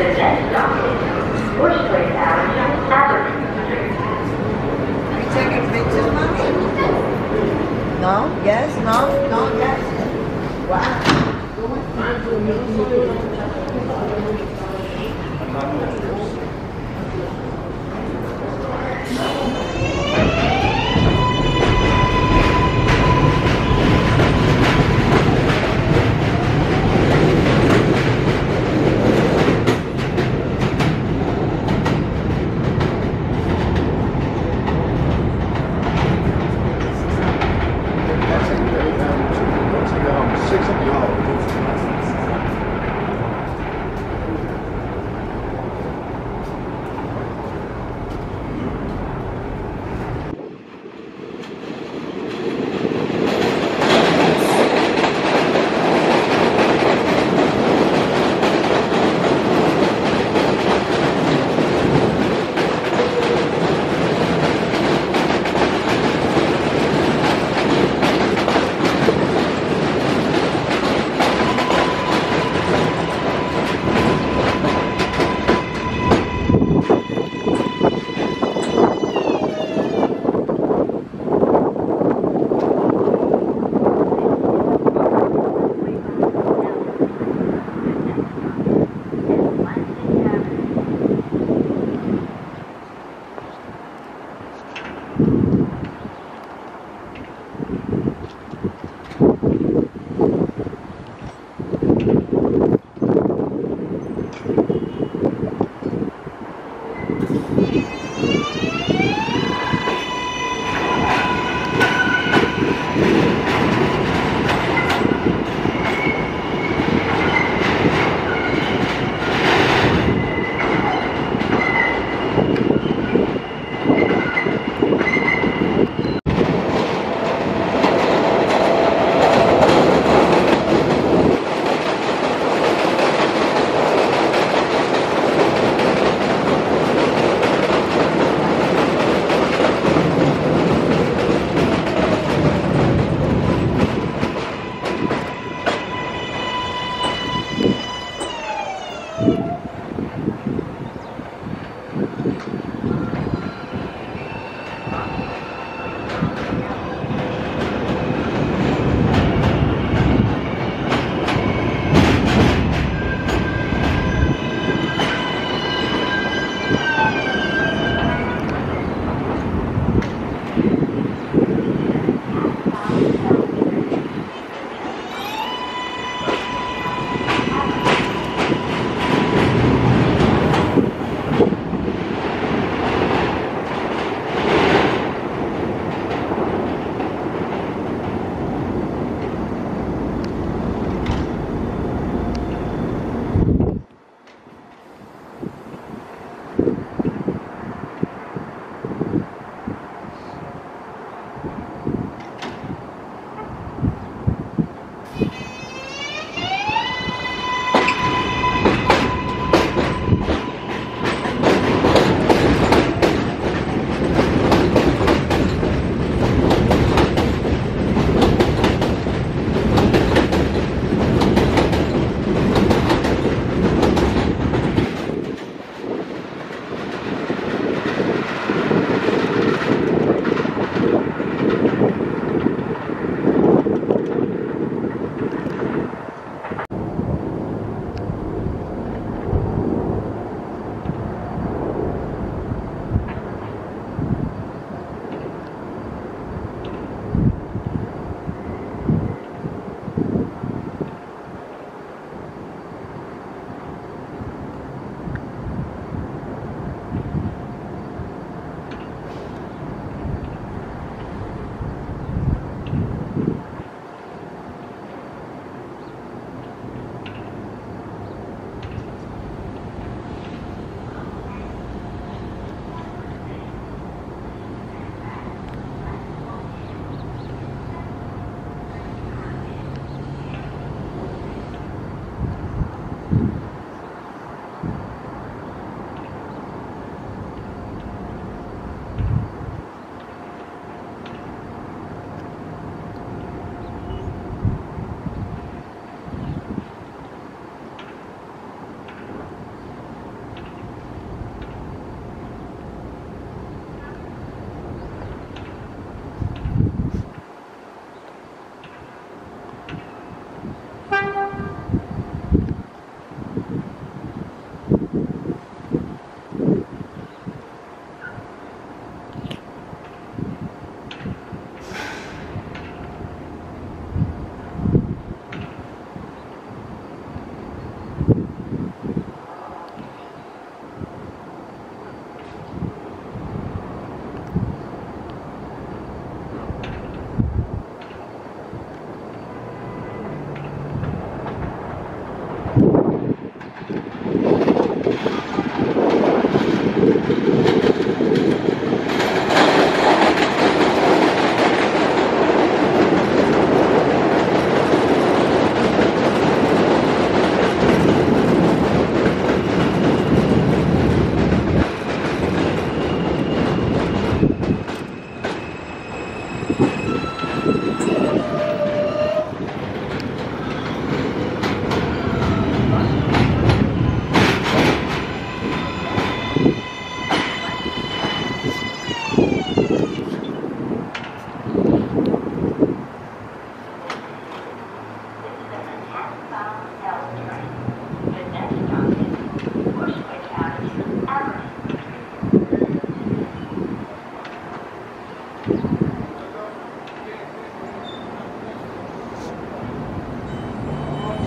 the.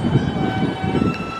ハハハハ!